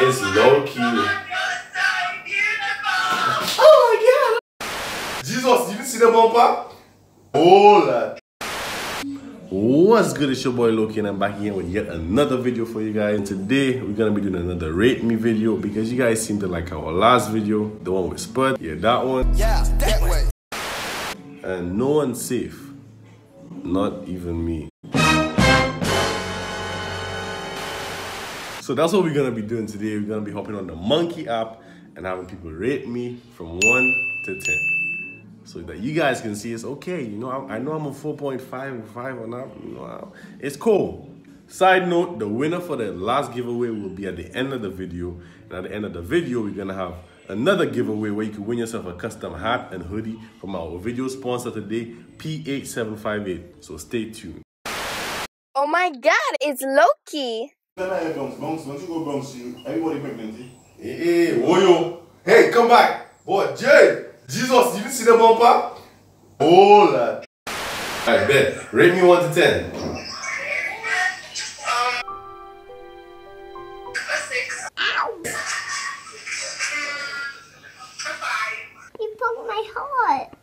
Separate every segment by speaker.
Speaker 1: It's low key. Oh my god! Jesus, didn't see the bumper? Oh. What's good? It's your boy Loki, and I'm back again with yet another video for you guys. And today we're gonna be doing another rate me video because you guys seem to like our last video, the one with Spud. Yeah, that one.
Speaker 2: Yeah, that way.
Speaker 1: And no one's safe. Not even me. So that's what we're gonna be doing today. We're gonna be hopping on the Monkey app and having people rate me from one to ten, so that you guys can see it's okay. You know, I, I know I'm a 4.5 or five or not. You know, it's cool. Side note: the winner for the last giveaway will be at the end of the video, and at the end of the video, we're gonna have another giveaway where you can win yourself a custom hat and hoodie from our video sponsor today, P8758. So stay tuned.
Speaker 3: Oh my god, it's Loki.
Speaker 4: Bronx, Bronx, Bronx, don't you go Bronx, you, everybody pregnant, eh?
Speaker 1: Hey, hey, Woyo. Hey, come back. Boy, Jay. Jesus, you didn't see the bumper? Oh, lad. Alright, bet. Rate me 1 to 10.
Speaker 3: You broke my heart.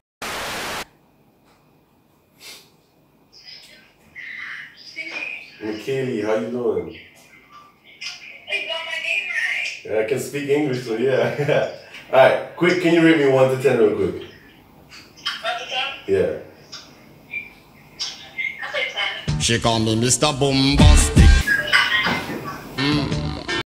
Speaker 1: Hey, Kaylee, how you doing? Yeah, I can speak English, so yeah. Alright, quick, can you rate me 1 to 10 real quick? One to ten? Yeah.
Speaker 2: She call me Mr. Bombastic. Mm.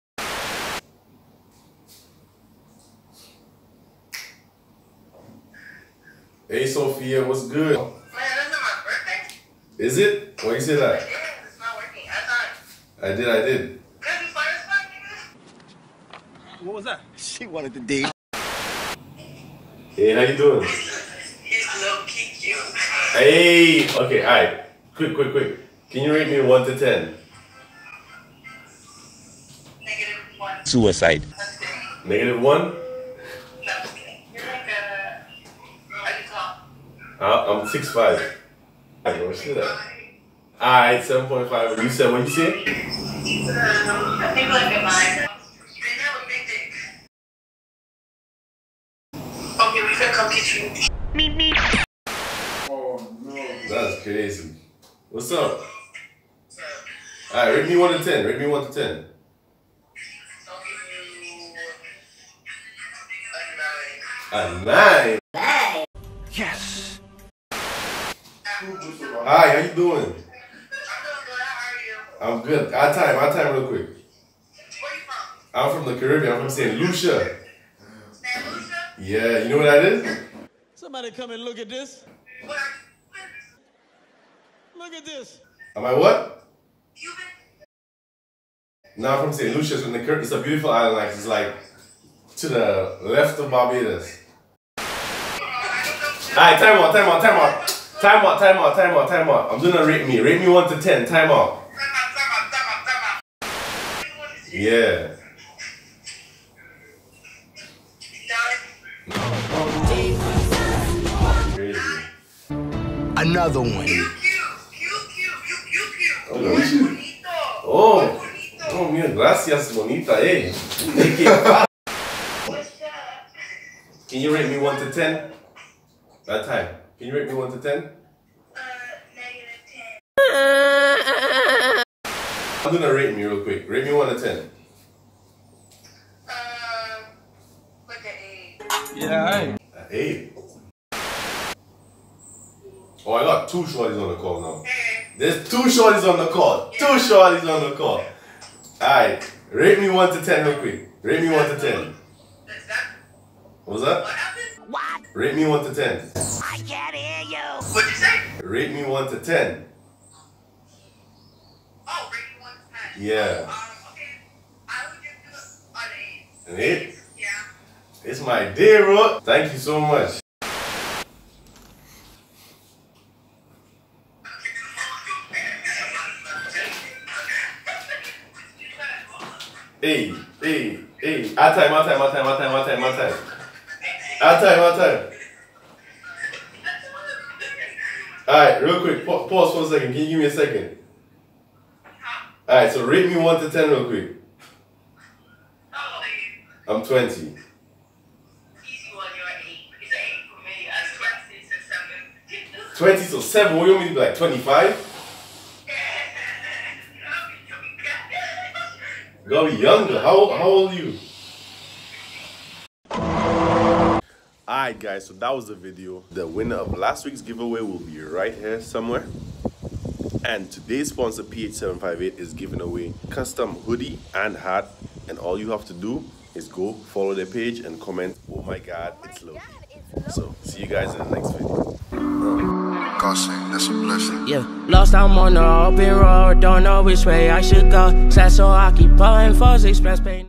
Speaker 1: Hey, Sophia, what's good?
Speaker 5: Man, that's not my birthday.
Speaker 1: Is it? Why you say that?
Speaker 5: Yeah, it's not working. I thought.
Speaker 1: I did, I did.
Speaker 5: Cause was that?
Speaker 2: She wanted to date.
Speaker 1: Hey, how you doing?
Speaker 5: He's low key cute.
Speaker 1: Hey! Okay, alright. Quick, quick, quick. Can you rate me 1 to 10?
Speaker 5: Negative one.
Speaker 2: Suicide.
Speaker 1: Negative 1?
Speaker 5: No, I'm just kidding. You're like a. Are you tall?
Speaker 1: Uh, I'm 6'5. I don't see that. Alright, 7.5. You said what you said?
Speaker 5: Um, I think like a nine. They have a big dick. Okay, we can come get you.
Speaker 4: Oh, no.
Speaker 1: That's crazy. What's up? Alright, rate me 1 to 10. Rate me 1 to 10.
Speaker 5: I'll give you a nine.
Speaker 1: 9.
Speaker 2: Yes.
Speaker 1: Hi, how you doing?
Speaker 5: I'm good. How are you?
Speaker 1: I'm good. Our time, our time real quick.
Speaker 5: Where you from?
Speaker 1: I'm from the Caribbean. I'm from St. Lucia. Yeah, you know what that is?
Speaker 6: Somebody come and look at this.
Speaker 5: Where are you?
Speaker 6: Look at this.
Speaker 1: Am I what? Now I'm from St. Lucia. In the, Car- it's a beautiful island. Like It's like to the left of Barbados. Alright, time out, time out, time out. Time out, time out, time out, time out. I'm gonna rate me. Rate me 1 to 10. Time out.
Speaker 5: Time
Speaker 2: Another one.
Speaker 1: Oh, oh, mira, gracias, bonita, eh. Hey, ¿qué? Can you rate me 1 to 10? That time. Can you rate me 1 to 10? ten I'm gonna rate me real quick. Rate me 1 to 10.
Speaker 6: Yeah,
Speaker 1: An 8. Oh, I got two shorties on the call now. There's two shorties on the call. Two shorties on the call. Alright, rate me 1 to 10 real quick. Rate me 1 to 10. What was that?
Speaker 5: What?
Speaker 1: Rate me 1 to 10.
Speaker 5: What'd you say?
Speaker 1: Rate me 1 to 10.
Speaker 5: Oh, rating one to ten.
Speaker 1: Yeah.
Speaker 5: Um, okay. I would give you an eight.
Speaker 1: An 8?
Speaker 5: Yeah.
Speaker 1: It's my day, bro. Thank you so much. Hey, hey, hey. Our time, our time, our time, our time, our time, our time. Our time, our time. Alright, real quick, pa- pause for a second. Can you give me a second? Alright, so rate me 1 to 10 real quick. I'm 20.
Speaker 5: Easy one, you're eight. It's eight for me. I was 20 to seven.
Speaker 1: 20 to 7. What do you want me to be like? 25? Gotta be younger. How, how old are you? Alright guys, so that was the video. The winner of last week's giveaway will be right here somewhere. And today's sponsor PH758 is giving away custom hoodie and hat. And all you have to do is go follow their page and comment, oh my god, it's Loki. So see you guys in the next video.
Speaker 7: God sing, that's a blessing.
Speaker 8: Yeah, lost I'm on the open road, don't know which way I should go. Sad so I keep pulling for express pain.